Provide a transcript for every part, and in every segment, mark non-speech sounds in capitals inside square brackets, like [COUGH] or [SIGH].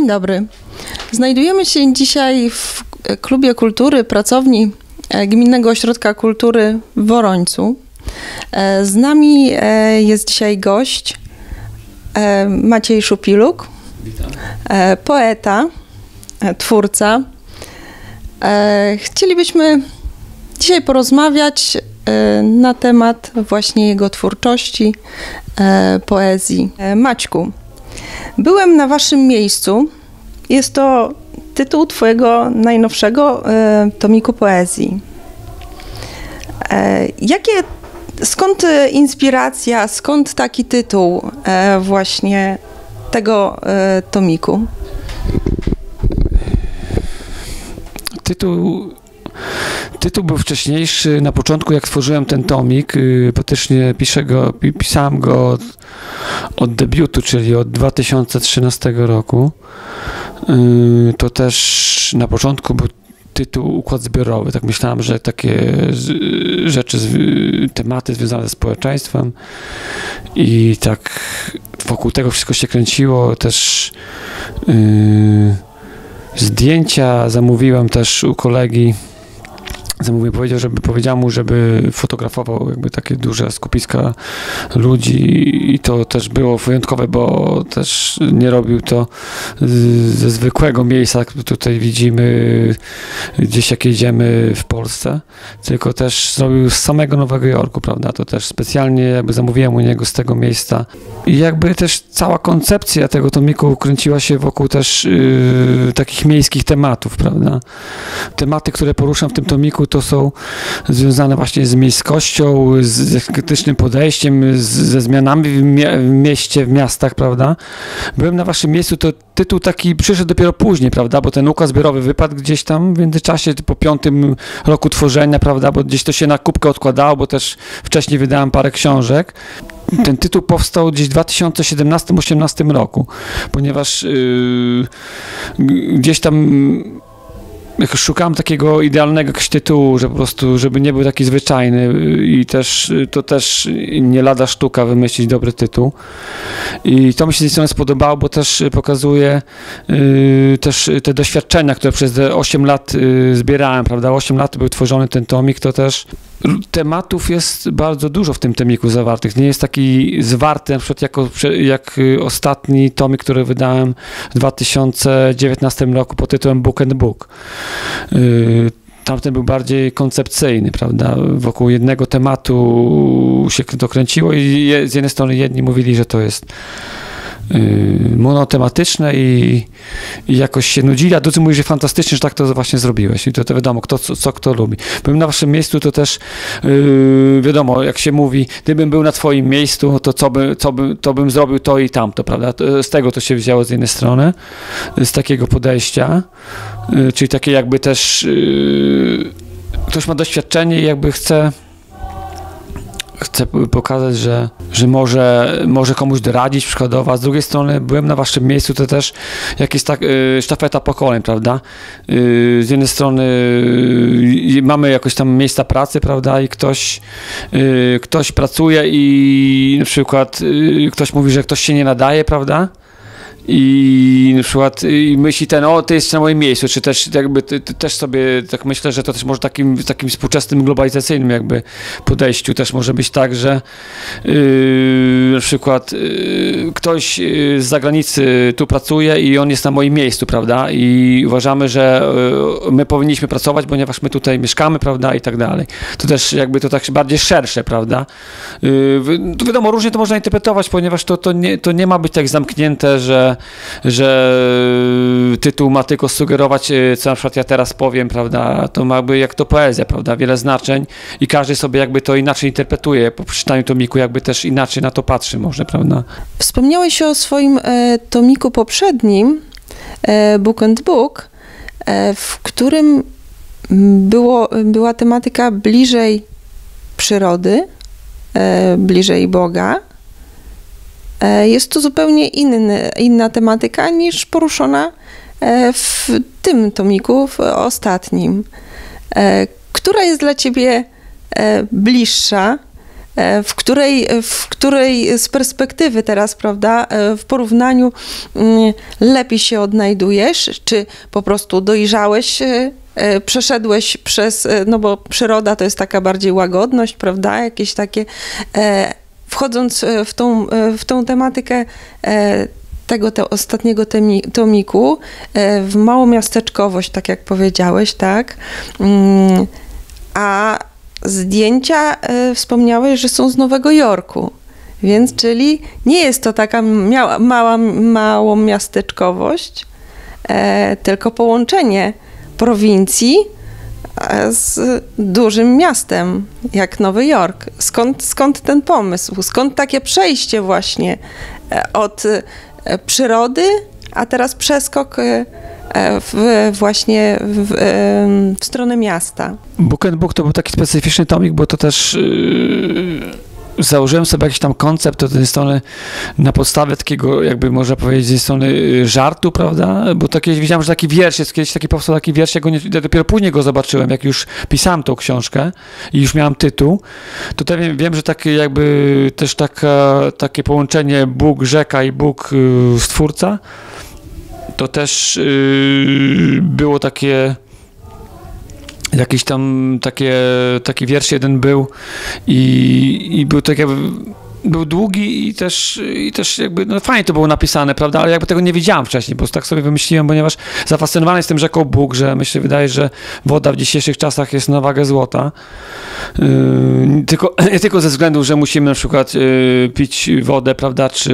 Dzień dobry. Znajdujemy się dzisiaj w Klubie Kultury, pracowni e, Gminnego Ośrodka Kultury w Worońcu. E, z nami e, jest dzisiaj gość Maciej Szupiluk, Witam. poeta, twórca. Chcielibyśmy dzisiaj porozmawiać na temat właśnie jego twórczości, poezji. Maćku, byłem na waszym miejscu. Jest to tytuł twojego najnowszego e, tomiku poezji. E, jakie, skąd inspiracja, skąd taki tytuł e, właśnie tego tomiku? Tytuł Tytuł był wcześniejszy. Na początku, jak stworzyłem ten tomik, y, faktycznie piszę go, pisałem go od, od debiutu, czyli od 2013 roku. Y, to też na początku był tytuł Układ Zbiorowy. Tak myślałem, że takie rzeczy, tematy związane ze społeczeństwem i tak wokół tego wszystko się kręciło. Też yy, zdjęcia zamówiłem też u kolegi zamówił, powiedział, żeby powiedział mu, żeby fotografował jakby takie duże skupiska ludzi i to też było wyjątkowe, bo też nie robił to ze zwykłego miejsca, które tutaj widzimy gdzieś jak jedziemy w Polsce, tylko też zrobił z samego Nowego Jorku, prawda, to też specjalnie jakby zamówiłem u niego z tego miejsca. I jakby też cała koncepcja tego tomiku kręciła się wokół też yy, takich miejskich tematów, prawda, tematy, które poruszam w tym tomiku to są związane właśnie z miejskością, z krytycznym podejściem, z, ze zmianami w, mie w, mieście, w miastach, prawda? Byłem na waszym miejscu, to tytuł taki przyszedł dopiero później, prawda? Bo ten układ zbiorowy wypadł gdzieś tam w międzyczasie, po piątym roku tworzenia, prawda? Bo gdzieś to się na kubkę odkładało, bo też wcześniej wydałem parę książek ten tytuł powstał gdzieś w 2017-2018 roku, ponieważ yy, gdzieś tam szukałem takiego idealnego tytułu, że po prostu, żeby nie był taki zwyczajny i też to też nie lada sztuka wymyślić dobry tytuł. I to mi się z spodobało, bo też pokazuje y, też te doświadczenia, które przez 8 lat y, zbierałem, prawda? 8 lat był tworzony ten tomik, to też tematów jest bardzo dużo w tym tomiku zawartych. Nie jest taki zwarty, na przykład jako, jak ostatni tomik, który wydałem w 2019 roku pod tytułem Book and Book. Y, tamten był bardziej koncepcyjny, prawda? Wokół jednego tematu się to kręciło i z jednej strony jedni mówili, że to jest Y, monotematyczne i, i, jakoś się nudzili, a drudzy mówili, że fantastycznie, że tak to właśnie zrobiłeś. I to, to wiadomo, kto, co, co kto lubi. Byłem na waszym miejscu, to też yy, wiadomo, jak się mówi, gdybym był na twoim miejscu, to co, by, co by, to bym zrobił to i tamto, prawda? Z tego to się wzięło z jednej strony, z takiego podejścia, yy, czyli takie jakby też yy, ktoś ma doświadczenie i jakby chce chcę pokazać, że, że może, może komuś doradzić przykładowo, a z drugiej strony byłem na waszym miejscu, to też jakieś tak, y, sztafeta pokoleń, prawda? Y, z jednej strony y, mamy jakoś tam miejsca pracy, prawda, i ktoś, y, ktoś pracuje i na przykład y, ktoś mówi, że ktoś się nie nadaje, prawda? I na przykład i myśli ten, o, ty jesteś na moim miejscu, czy też jakby ty, ty też sobie, tak myślę, że to też może takim, takim współczesnym, globalizacyjnym jakby podejściu też może być tak, że yy, na przykład yy, ktoś yy, z zagranicy tu pracuje i on jest na moim miejscu, prawda, i uważamy, że yy, my powinniśmy pracować, ponieważ my tutaj mieszkamy, prawda, i tak dalej. To też jakby to tak bardziej szersze, prawda. Yy, to wiadomo, różnie to można interpretować, ponieważ to, to, nie, to nie ma być tak zamknięte, że że, tytuł ma tylko sugerować, e, co na przykład ja teraz powiem, prawda, to ma jakby jak to poezja, prawda, wiele znaczeń i każdy sobie jakby to inaczej interpretuje, po przeczytaniu tomiku jakby też inaczej na to patrzy może, prawda. Wspomniałeś o swoim e, tomiku poprzednim, e, Book and Book, e, w którym było, była tematyka bliżej przyrody, e, bliżej Boga, E, jest to zupełnie inny, inna tematyka niż poruszona e, w tym tomiku, w ostatnim. E, która jest dla ciebie bliższa? e, w której, w której z perspektywy teraz, prawda, e, w porównaniu mm, lepiej się odnajdujesz, czy po prostu dojrzałeś e, przeszedłeś przez, no bo przyroda to jest taka bardziej łagodność, prawda? Jakieś takie, wchodząc w tą, w tą tematykę tego te ostatniego tomiku, w małomiasteczkowość, tak jak powiedziałeś, tak? Mm, a zdjęcia wspomniałeś, że są z Nowego Jorku. Więc, czyli nie jest to taka mała, mała małą miasteczkowość, e, tylko połączenie prowincji e, z dużym miastem, jak Nowy Jork. Skąd, skąd ten pomysł? Skąd takie przejście właśnie e, od e, przyrody, a teraz przeskok E, w, właśnie w, w, stronę miasta. Book and Book to był taki specyficzny tomik, bo to też yy, założyłem sobie jakiś tam koncept od tej strony na podstawie takiego, jakby można powiedzieć, z tej strony y, żartu, prawda? Bo to kiedyś widziałem, że taki wiersz jest, kiedyś taki powstał taki wiersz, ja, go nie, ja dopiero później go zobaczyłem, jak już pisałem tą książkę i już miałem tytuł. Tutaj wiem, wiem że takie jakby też taka, takie połączenie Bóg, rzeka i Bóg, yy, stwórca, to też yy, było takie jakiś tam takie, taki wiersz jeden był i, i był tak jakby był długi i też, i też jakby, no fajnie to było napisane, prawda, ale jakby tego nie widziałem wcześniej, bo tak sobie wymyśliłem, ponieważ zafascynowany jestem rzeką Bóg, że myślę, wydaje, że woda w dzisiejszych czasach jest na wagę złota. Yy, tylko, [CLEARS THROAT] nie tylko ze względu, że musimy na przykład yy, pić wodę, prawda, czy,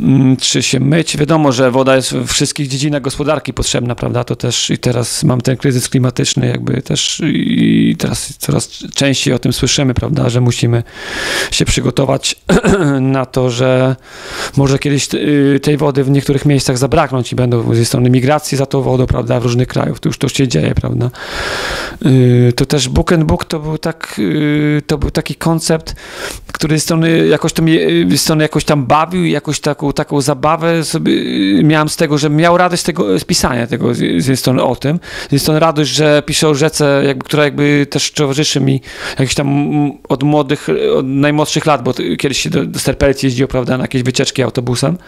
yy, czy się myć. Wiadomo, że woda jest w wszystkich dziedzinach gospodarki potrzebna, prawda, to też i teraz mam ten kryzys klimatyczny, jakby też i teraz coraz częściej o tym słyszymy, prawda, że musimy się przygotować przygotować [CLEARS THROAT] na to, że może kiedyś y, tej wody w niektórych miejscach zabraknąć i będą ze strony migracji za tą wodą, prawda, w różnych krajów. To już to się dzieje, prawda. Y, to też Book and Book to był, tak, y, to był taki koncept, który z strony jakoś tam, z strony jakoś tam bawił i jakoś taką, taką zabawę sobie miałem z tego, że miał radość z tego z pisania tego z, z strony o tym. Z jednej strony radość, że piszę o rzece, jakby, która jakby też towarzyszy mi jakiś tam od młodych, od najmłodszych lat, bo kiedyś się do, do Sterpelc jeździło, prawda, na jakieś wycieczki autobusem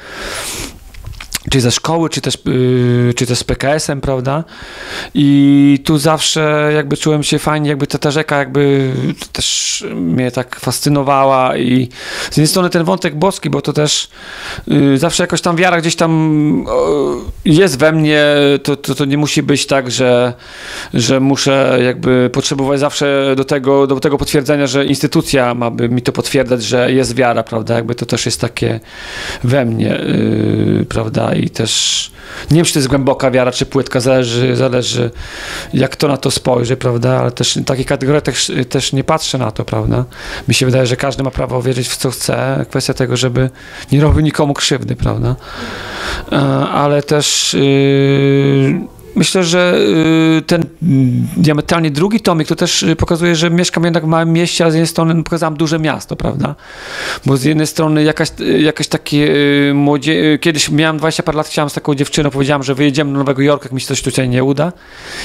czy ze szkoły, czy też, yy, czy też z PKS-em, prawda? I tu zawsze jakby czułem się fajnie, jakby ta, ta rzeka jakby też mnie tak fascynowała i z jednej strony ten wątek boski, bo to też yy, zawsze jakoś tam wiara gdzieś tam yy, jest we mnie, to, to, to nie musi być tak, że, że muszę jakby potrzebować zawsze do tego, do tego potwierdzenia, że instytucja ma by mi to potwierdzać, że jest wiara, prawda? Jakby to też jest takie we mnie, prawda? I też nie wiem, czy to jest głęboka wiara, czy płytka, zależy, zależy jak to na to spojrzy, prawda, ale też takie kategorie też, też nie patrzę na to, prawda. Mi się wydaje, że każdy ma prawo wierzyć w co chce, kwestia tego, żeby nie robił nikomu krzywdy, prawda, e, ale też yy, myślę, że y, ten diametralnie drugi tomik to też y, pokazuje, że mieszkam jednak w małym mieście, a z jednej strony pokazałem duże miasto, prawda? Bo z jednej strony jakaś, y, jakaś takie młodzie... Kiedyś miałem 20 parę lat, chciałem z taką dziewczyną, powiedziałem, że wyjedziemy do Nowego Jorku, jak mi się coś tutaj nie uda.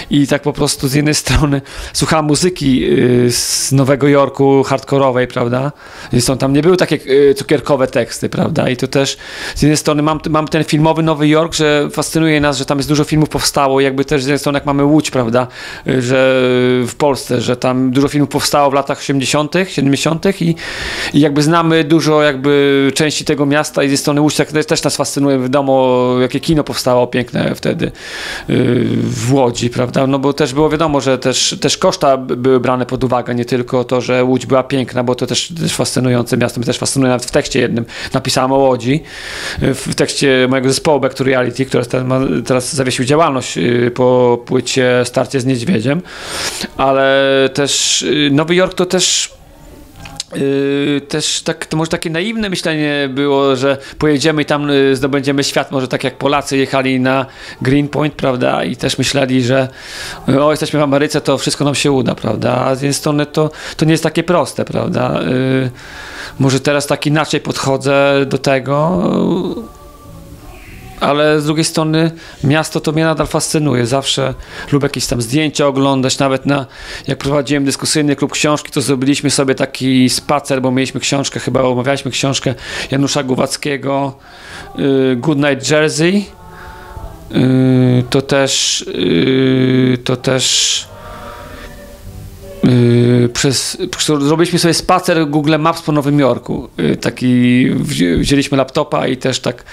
I tak po prostu z jednej strony słuchałem muzyki z Nowego Jorku, hardkorowej, prawda? Zresztą tam nie były takie cukierkowe teksty, prawda? I to też z jednej strony mam, mam ten filmowy Nowy Jork, że fascynuje nas, że tam jest dużo filmów powstało, jakby też z jednej strony jak mamy Łódź, prawda, że w Polsce, że tam dużo filmów powstało w latach 80., 70. I, i jakby znamy dużo jakby części tego miasta i z strony Łódź tak też nas fascynuje, wiadomo jakie kino powstało piękne wtedy y, w Łodzi, prawda, no bo też było wiadomo, że też, też koszta były brane pod uwagę, nie tylko to, że Łódź była piękna, bo to też, też fascynujące miasto, mnie też fascynuje nawet w tekście jednym, napisałem o Łodzi, w tekście mojego zespołu Back to Reality, który teraz zawiesił działalność y, po płycie Starcie z Niedźwiedziem, ale też y, Nowy Jork to też Yy, też tak, to może takie naiwne myślenie było, że pojedziemy i tam y, zdobędziemy świat, może tak jak Polacy jechali na Greenpoint, prawda, i też myśleli, że y, o, jesteśmy w Ameryce, to wszystko nam się uda, prawda, a z jednej strony to, to nie jest takie proste, prawda, yy, może teraz tak inaczej podchodzę do tego, ale z drugiej strony miasto to mnie nadal fascynuje. Zawsze lubię jakieś tam zdjęcia oglądać, nawet na, jak prowadziłem dyskusyjny klub książki, to zrobiliśmy sobie taki spacer, bo mieliśmy książkę, chyba omawialiśmy książkę Janusza Głowackiego y, Good Night Jersey. Y, to też y, to też Yy, przez, zrobiliśmy sobie spacer Google Maps po Nowym Jorku. Yy, taki wzięliśmy laptopa i też tak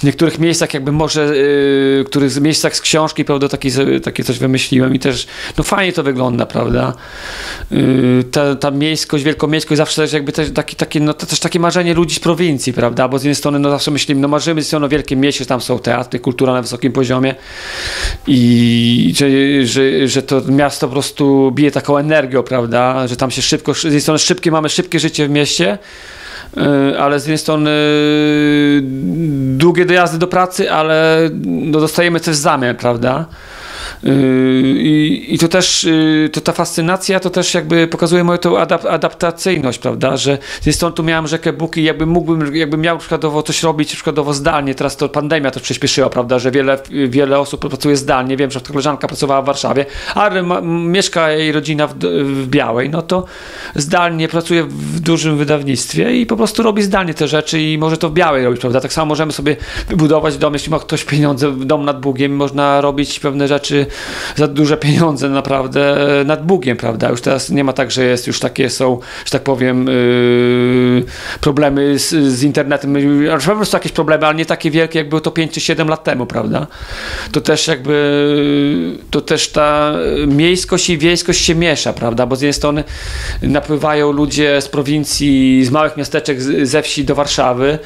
w niektórych miejscach jakby może, yy, których miejscach z książki, prawda, taki, takie coś wymyśliłem i też no fajnie to wygląda, prawda. Yy, ta, ta miejskość, wielkomiejskość zawsze też jakby też taki, taki, no to też takie marzenie ludzi z prowincji, prawda, bo z jednej strony no zawsze myślimy, no marzymy z o wielkim mieście, tam są teatry, kultura na wysokim poziomie i że, że, że to miasto po prostu bije taką energią prawda, że tam się szybko, z jednej strony szybkie, mamy szybkie życie w mieście, y, ale z jednej strony długie dojazdy do pracy, ale no dostajemy coś w zamian, prawda? Yy, I, I to też, yy, to ta fascynacja to też jakby pokazuje moją tą adap adaptacyjność, prawda, że strony tu miałem rzekę Buki, jakby mógłbym, jakby miał przykładowo coś robić przykładowo zdalnie, teraz to pandemia to przyspieszyła, prawda, że wiele, wiele osób pracuje zdalnie, wiem, że koleżanka pracowała w Warszawie, ale ma, mieszka jej rodzina w, w Białej, no to zdalnie pracuje w dużym wydawnictwie i po prostu robi zdalnie te rzeczy i może to w Białej robić, prawda, tak samo możemy sobie wybudować dom, jeśli ma ktoś pieniądze, dom nad Bugiem, można robić pewne rzeczy za duże pieniądze naprawdę nad Bugiem, prawda? Już teraz nie ma tak, że jest już takie są, że tak powiem, yy, problemy z, z internetem. Po prostu jakieś problemy, ale nie takie wielkie, jak było to 5 czy 7 lat temu, prawda? To też jakby, to też ta miejskość i wiejskość się miesza, prawda? Bo z jednej strony napływają ludzie z prowincji, z małych miasteczek, ze wsi do Warszawy.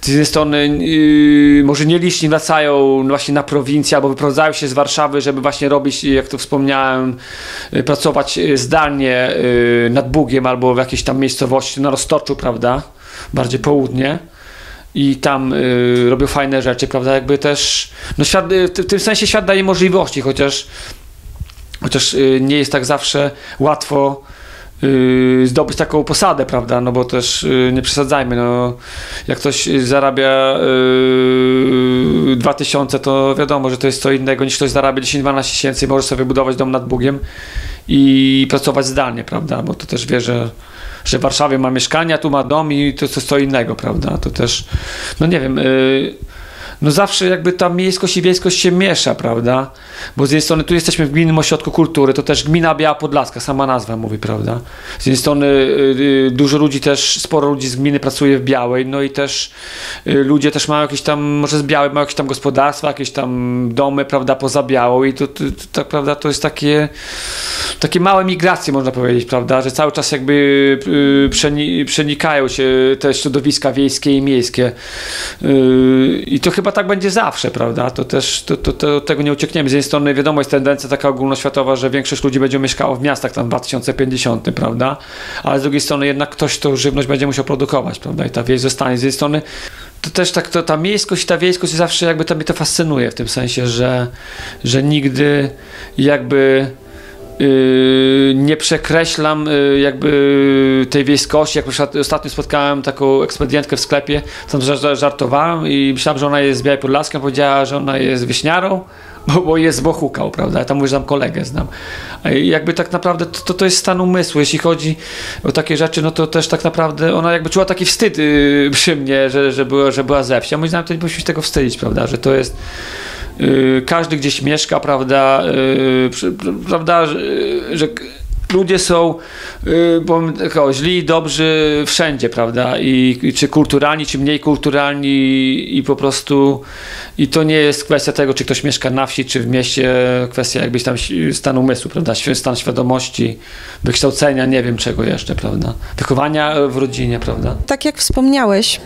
Z jednej strony yy, może nieliczni wracają właśnie na prowincję albo wyprowadzają się z Warszawy, żeby właśnie robić, jak to wspomniałem, y, pracować y, zdalnie y, nad Bugiem albo w jakiejś tam miejscowości na Roztoczu, prawda? Bardziej południe i tam y, robią fajne rzeczy, prawda? Jakby też, no świat, w tym sensie świat daje możliwości, chociaż, chociaż y, nie jest tak zawsze łatwo yy, zdobyć taką posadę, prawda? No bo też yy, nie przesadzajmy, no jak ktoś zarabia yy, 2000, to wiadomo, że to jest co innego niż ktoś zarabia 10-12 tysięcy i może sobie wybudować dom nad Bugiem i pracować zdalnie, prawda? Bo to też wie, że że w Warszawie ma mieszkania, tu ma dom i to jest co innego, prawda? To też, no nie wiem, yy, no zawsze jakby ta miejskość i wiejskość się miesza, prawda? Bo z jednej strony tu jesteśmy w Gminnym Ośrodku Kultury, to też Gmina Biała Podlaska, sama nazwa mówi, prawda? Z jednej strony y, y, dużo ludzi też, sporo ludzi z gminy pracuje w Białej, no i też y, ludzie też mają jakieś tam, może z Białej mają jakieś tam gospodarstwa, jakieś tam domy, prawda, poza Białą i to, to, to tak, prawda, to jest takie, takie małe migracje, można powiedzieć, prawda, że cały czas jakby przenikają się te środowiska wiejskie i miejskie i to chyba chyba tak będzie zawsze, prawda? To też to, to, to, tego nie uciekniemy. Z jednej strony wiadomo jest tendencja taka ogólnoświatowa, że większość ludzi będzie mieszkało w miastach tam w 2050, prawda? Ale z drugiej strony jednak ktoś tą żywność będzie musiał produkować, prawda? I ta wieś zostanie. Z jednej strony to też tak, to, ta miejskość i ta wiejskość zawsze jakby to mnie to fascynuje w tym sensie, że, że nigdy jakby Yy, nie przekreślam yy, jakby tej wiejskości. Jak ostatnio spotkałem taką ekspedientkę w sklepie, tam żartowałem i myślałem, że ona jest z Białej Podlaskiej, powiedziała, że ona jest wieśniarą, bo, bo jest Bohukał, prawda? Ja tam że tam kolegę znam. I jakby tak naprawdę to, to jest stan umysłu. Jeśli chodzi o takie rzeczy, no to też tak naprawdę ona jakby czuła taki wstyd yy, przy mnie, że, że, była, że była ze wsi. A moim zdaniem to nie powinniśmy się tego wstydzić, prawda? Że to jest Y, każdy gdzieś mieszka, prawda, y, prawda, że ludzie są y, źli, dobrzy wszędzie, prawda? I, czy kulturalni, czy mniej kulturalni i po prostu i to nie jest kwestia tego, czy ktoś mieszka na wsi, czy w mieście, kwestia jakbyś tam stan umysłu, prawda? Stan świadomości, wykształcenia, nie wiem czego jeszcze, prawda? Wychowania w rodzinie, prawda? Tak jak wspomniałeś,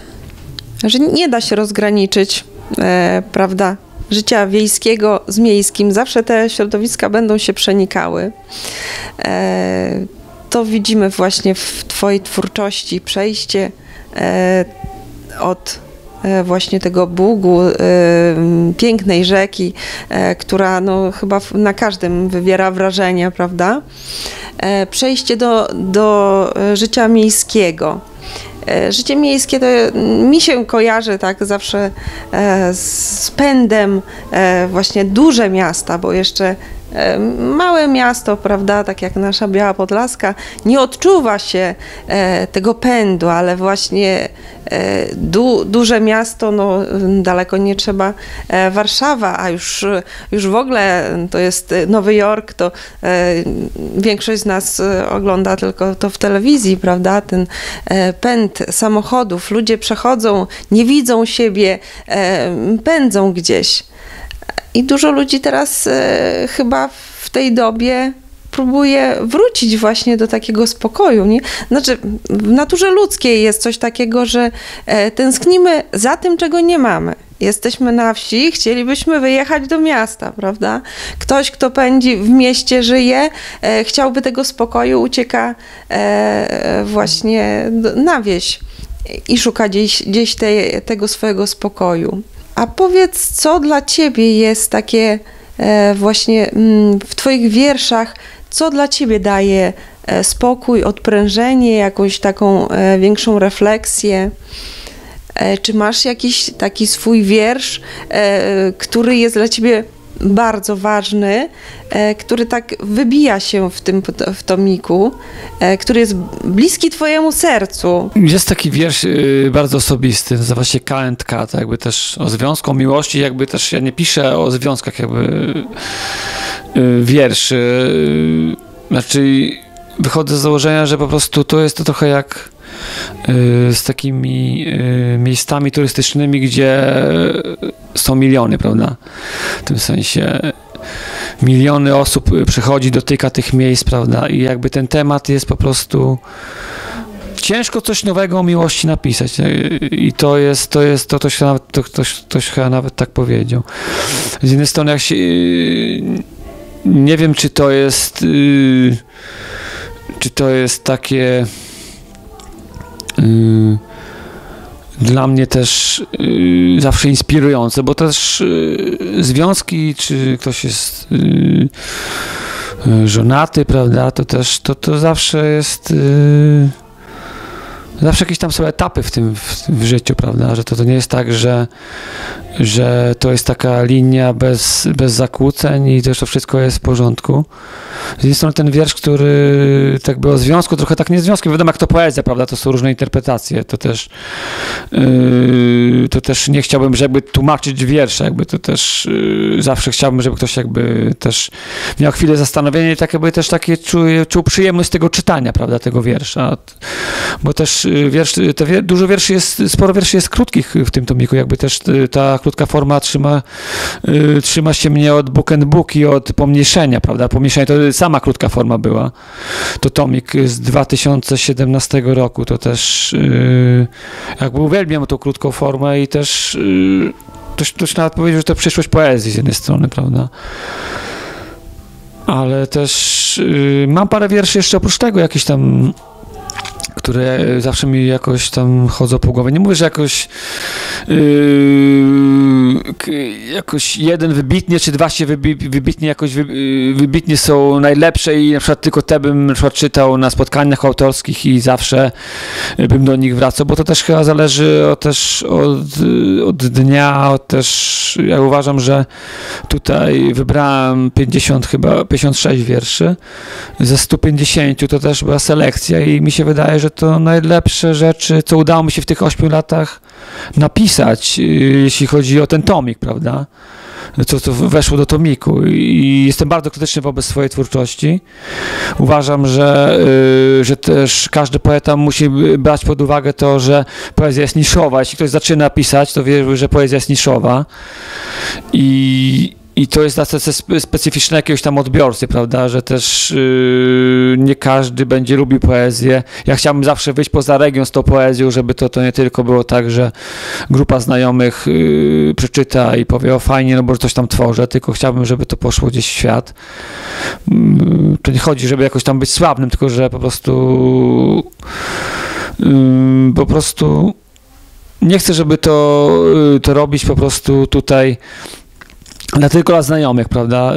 że nie da się rozgraniczyć, e, prawda, życia wiejskiego z miejskim. Zawsze te środowiska będą się przenikały. E, to widzimy właśnie w Twojej twórczości, przejście e, od e, właśnie tego Bugu, pięknej rzeki, która no, chyba na każdym wywiera wrażenie, prawda? Przejście do, do życia miejskiego. E, życie miejskie to mi się kojarzy tak zawsze e, z pędem e, właśnie duże miasta, bo jeszcze e, małe miasto, prawda, tak jak nasza Biała Podlaska, nie odczuwa się e, tego pędu, ale właśnie e, du, duże miasto, no daleko nie trzeba e, Warszawa, a już, już w ogóle to jest Nowy Jork, to większość z nas ogląda tylko to w telewizji, prawda, ten pęd samochodów, ludzie przechodzą, nie widzą siebie, pędzą gdzieś. I dużo ludzi teraz e, chyba w tej dobie próbuje wrócić właśnie do takiego spokoju. Nie? Znaczy, w naturze ludzkiej jest coś takiego, że e, tęsknimy za tym, czego nie mamy. Jesteśmy na wsi, chcielibyśmy wyjechać do miasta, prawda? Ktoś, kto pędzi w mieście, żyje, e, chciałby tego spokoju, ucieka e, właśnie na wieś i szuka gdzieś, gdzieś tej, tego swojego spokoju. A powiedz, co dla ciebie jest takie e, właśnie mm, w twoich wierszach, co dla ciebie daje e, spokój, odprężenie, jakąś taką e, większą refleksję? Czy masz jakiś taki swój wiersz, który jest dla ciebie bardzo ważny, e, który tak wybija się w tym w tomiku, e, który jest bliski twojemu sercu? Jest taki wiersz y, bardzo osobisty, nazywa się K&K, to jakby też o związku, o miłości, jakby też ja nie piszę o związkach jakby y, wierszy. y, Znaczy wychodzę z założenia, że po prostu to jest to trochę jak z takimi y, miejscami turystycznymi, gdzie są miliony, prawda? W tym sensie miliony osób y, przychodzi, dotyka tych miejsc, prawda? I jakby ten temat jest po prostu ciężko coś nowego o miłości napisać. y, I to jest, to jest, to ktoś, to ktoś, ktoś chyba nawet tak powiedział. Z jednej strony, jak się, y, nie wiem, czy to jest, y, czy to jest takie y, dla mnie też y, zawsze inspirujące, bo też y, związki, czy ktoś jest y, y, żonaty, prawda, to też to, to zawsze jest y, zawsze jakieś tam są etapy w tym w, w życiu, prawda, że to, to nie jest tak, że że to jest taka linia bez, bez zakłóceń i też to wszystko jest w porządku. Z jednej strony ten wiersz, który tak by o związku, trochę tak nie związkiem, wiadomo jak to poezja, prawda, to są różne interpretacje, to też yy, to też nie chciałbym, żeby tłumaczyć wiersze, jakby to też yy, zawsze chciałbym, żeby ktoś jakby też miał chwilę zastanowienia i tak jakby też takie czuł, czuł przyjemność z tego czytania, prawda, tego wiersza, bo też yy, wiersz, te wier, dużo wierszy jest, sporo wierszy jest krótkich w tym tomiku, jakby też yy, ta krótka forma trzyma, trzyma się mnie od book and book i od pomniejszenia, prawda, pomniejszenie to sama krótka forma była, to tomik z 2017 roku, to też jakby uwielbiam tą krótką formę i też ktoś, ktoś nawet powiedział, że to przyszłość poezji z jednej strony, prawda, ale też mam parę wierszy jeszcze oprócz tego, jakieś tam które zawsze mi jakoś tam chodzą po głowie. Nie mówię, że jakoś yy, jakoś jeden wybitnie, czy dwa się wybi, wybitnie jakoś wy, yy, wybitnie są najlepsze i na przykład tylko te bym na przykład czytał na spotkaniach autorskich i zawsze bym do nich wracał, bo to też chyba zależy od, też od, od dnia, od też ja uważam, że tutaj wybrałem 50 chyba 56 wierszy ze 150 to też była selekcja i mi się wydaje, że to najlepsze rzeczy, co udało mi się w tych 8 latach napisać, yy, jeśli chodzi o ten tomik, prawda? Co, co weszło do tomiku i jestem bardzo krytyczny wobec swojej twórczości. Uważam, że, yy, że też każdy poeta musi brać pod uwagę to, że poezja jest niszowa. Jeśli ktoś zaczyna pisać, to wie, że poezja jest niszowa i, i to jest na spe- spe- specyficzne jakiegoś tam odbiorcy, prawda, że też yy, nie każdy będzie lubił poezję. Ja chciałbym zawsze wyjść poza region z tą poezją, żeby to, to nie tylko było tak, że grupa znajomych yy, przeczyta i powie o fajnie, no bo coś tam tworzę, tylko chciałbym, żeby to poszło gdzieś w świat. Yy, to nie chodzi, żeby jakoś tam być sławnym, tylko że po prostu yy, po prostu nie chcę, żeby to, yy, to robić po prostu tutaj dla tylko dla znajomych, prawda?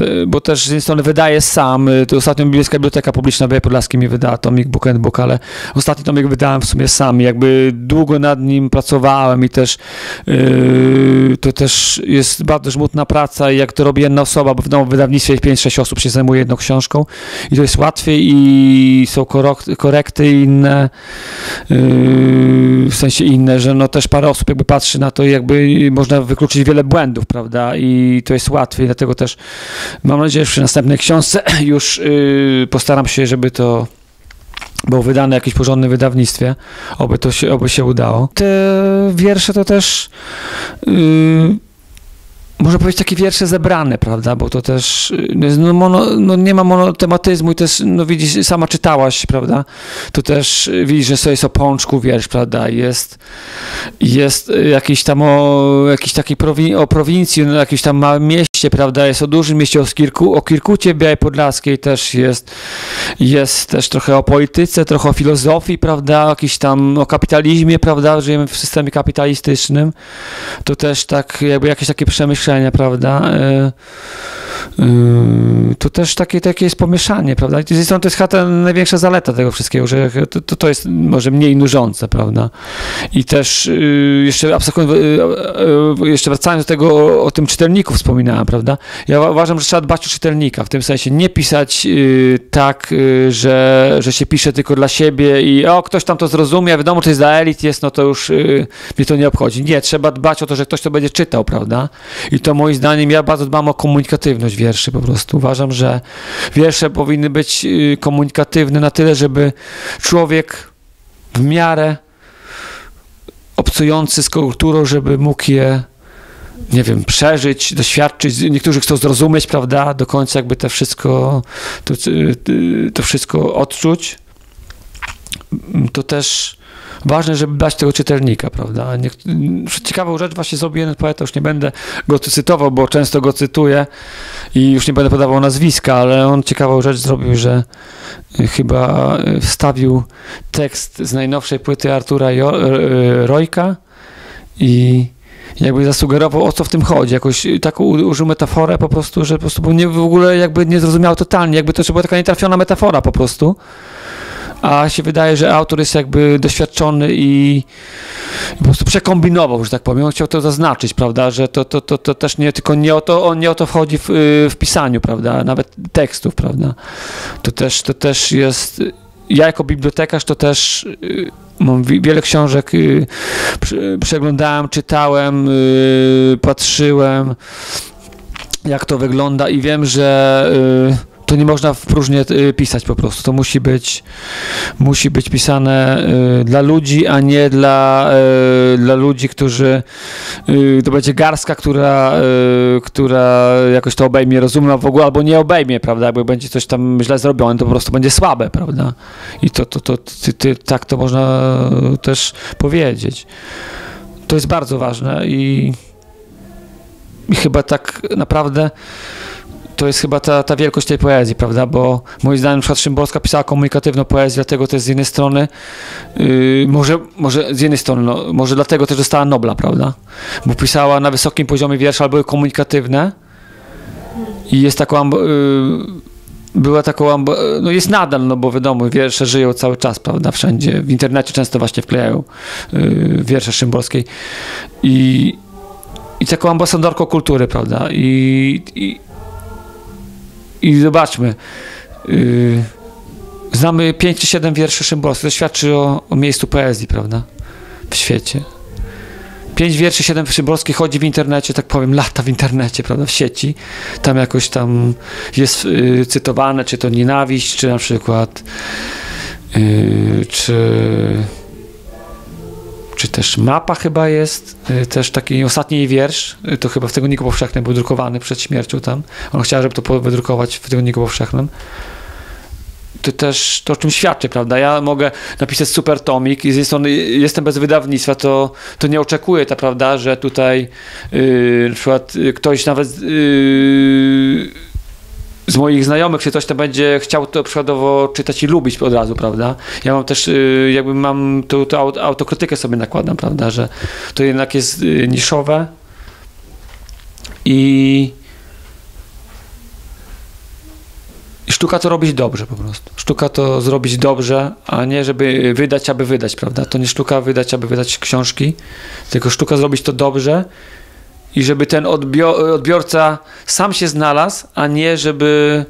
Y, bo też z jednej strony wydaję sam. Y, to ostatnio Biblijska Biblioteka Publiczna w Podlaskim mi wydała tomik Book and Book, ale ostatni tomik wydałem w sumie sam. Jakby długo nad nim pracowałem i też yy, to też jest bardzo żmudna praca i jak to robi jedna osoba, bo w domu wydawnictwie 5-6 osób się zajmuje jedną książką i to jest łatwiej i są korekty inne, yy, w sensie inne, że no też parę osób jakby patrzy na to i jakby można wykluczyć wiele błędów, prawda? I i to jest łatwiej, dlatego też mam nadzieję, że przy następnej książce [CLEARS THROAT] już yy, postaram się, żeby to było wydane w jakimś porządnym wydawnictwie, oby to się, oby się udało. Te wiersze to też yy, można powiedzieć, takie wiersze zebrane, prawda, bo to też no, mono, no nie ma monotematyzmu i też, no widzisz, sama czytałaś, prawda, to też widzisz, że sobie jest o pączku wiersz, prawda, jest, jest jakiś tam o jakiejś takiej prowi o prowincji, no, jakimś tam małym mieście, prawda, jest o dużym mieście, o, Kirku, o Kirkucie Białej Podlaskiej też jest, jest też trochę o polityce, trochę o filozofii, prawda, jakiś tam o kapitalizmie, prawda, żyjemy w systemie kapitalistycznym, to też tak, jakby jakieś takie przemyślenia prawda? E, to też takie, takie jest pomieszanie, prawda? Z jednej strony to jest chyba największa zaleta tego wszystkiego, że to, to jest może mniej nużące, prawda? I też y, jeszcze y, jeszcze wracając do tego, o, tym czytelniku wspominałem, prawda? Ja uważam, że trzeba dbać o czytelnika, w tym sensie nie pisać tak, że, że się pisze tylko dla siebie i o, ktoś tam to zrozumie, wiadomo, to jest dla elit, jest, no to już mnie to nie obchodzi. Nie, trzeba dbać o to, że ktoś to będzie czytał, prawda? I to moim zdaniem, ja bardzo dbam o komunikatywność wierszy po prostu. Uważam, że wiersze powinny być y, komunikatywne na tyle, żeby człowiek w miarę obcujący z kulturą, żeby mógł je nie wiem, przeżyć, doświadczyć, niektórzy chcą zrozumieć, prawda, do końca jakby to wszystko, to, y, to wszystko odczuć, to też ważne, żeby dać tego czytelnika, prawda? Niech, ciekawą rzecz właśnie zrobił jeden poeta, już nie będę go cytował, bo często go cytuję i już nie będę podawał nazwiska, ale on ciekawą rzecz zrobił, że y, chyba y, wstawił tekst z najnowszej płyty Artura jo y, Rojka i jakby zasugerował, o co w tym chodzi. Jakoś taką użył metaforę po prostu, że po prostu był nie, w ogóle jakby nie zrozumiał totalnie, jakby to była taka nietrafiona metafora po prostu a się wydaje, że autor jest jakby doświadczony i, po prostu przekombinował, że tak powiem. On chciał to zaznaczyć, prawda, że to, to, to, to też nie tylko nie o to, on nie o to wchodzi w, w pisaniu, prawda, nawet tekstów, prawda. To też, to też jest ja jako bibliotekarz to też y, mam wiele książek, y, przeglądałem, czytałem, y, patrzyłem, jak to wygląda i wiem, że to nie można w próżnię y, pisać po prostu. To musi być, musi być pisane y, dla ludzi, a nie dla, y, dla ludzi, którzy to będzie garstka, która, która jakoś to obejmie, rozumie w ogóle, albo nie obejmie, prawda? Jakby będzie coś tam źle zrobione, to po prostu będzie słabe, prawda? I to, to, to ty, ty, tak to można też powiedzieć. To jest bardzo ważne i, i chyba tak naprawdę to jest chyba ta, ta wielkość tej poezji, prawda? Bo moim zdaniem np. Szymborska pisała komunikatywną poezję, dlatego też z jednej strony, yy, może, może z jednej strony, no, może dlatego też dostała Nobla, prawda? Bo pisała na wysokim poziomie wiersze, były komunikatywne i jest taką, yy, była taką, no jest nadal, no bo wiadomo, wiersze żyją cały czas, prawda, wszędzie, w internecie często właśnie wklejają yy, wiersze Szymborskiej i i taką ambasadorką kultury, prawda? I, i, i zobaczmy. Yy, znamy 5 czy 7 wierszy Szymborskich. To świadczy o, o miejscu poezji, prawda? W świecie. Pięć wierszy, siedem Szymborskich chodzi w internecie, tak powiem, lata w internecie, prawda, w sieci. Tam jakoś tam jest y, cytowane, czy to nienawiść, czy na przykład y, czy czy też mapa chyba jest, y, też taki ostatni wiersz, y, to chyba w Tygodniku Powszechnym był drukowany przed śmiercią tam. On chciał, żeby to wydrukować w Tygodniku Powszechnym. To też to o czym świadczy, prawda? Ja mogę napisać super tomik i z jednej strony jestem bez wydawnictwa, to, to nie oczekuję, ta prawda, że tutaj yy, na przykład ktoś nawet yy, z moich znajomych, czy ktoś to będzie chciał to przykładowo czytać i lubić od razu, prawda? Ja mam też, y, jakby mam tą, tą autokrytykę sobie nakładam, prawda, że to jednak jest y, niszowe i sztuka to robić dobrze po prostu. Sztuka to zrobić dobrze, a nie żeby wydać, aby wydać, prawda? To nie sztuka wydać, aby wydać książki, tylko sztuka zrobić to dobrze i żeby ten odbiorca sam się znalazł, a nie żeby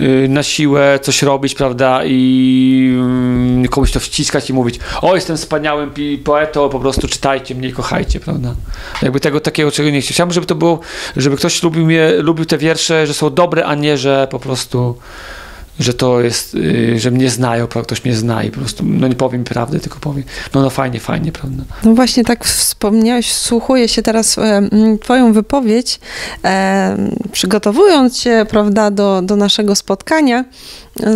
y, na siłę coś robić, prawda, i mm, komuś to wciskać i mówić, o jestem wspaniałym poetą, po prostu czytajcie mnie i kochajcie, prawda. Jakby tego takiego czego nie chciałem, żeby to było, żeby ktoś lubił mnie, lubił te wiersze, że są dobre, a nie, że po prostu że to jest, y, że mnie znają, ktoś mnie zna i po prostu, no nie powiem prawdy, tylko powiem, no no fajnie, fajnie, prawda. No właśnie tak wspomniałeś, słuchuję się teraz e, twoją wypowiedź, e, przygotowując się, prawda, do, do naszego spotkania,